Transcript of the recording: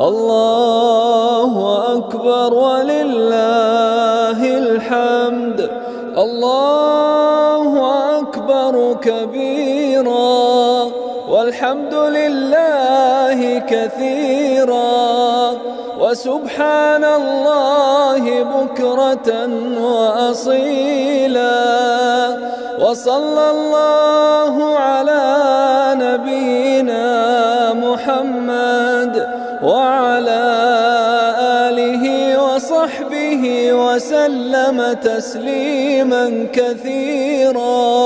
الله أكبر ولله الحمد. الله أكبر كبيرا. والحمد لله كثيرا. وسبحان الله بكرة وأصيلا. وصلى الله على نبينا محمد. وعلى آله وصحبه وسلم تسليما كثيرا.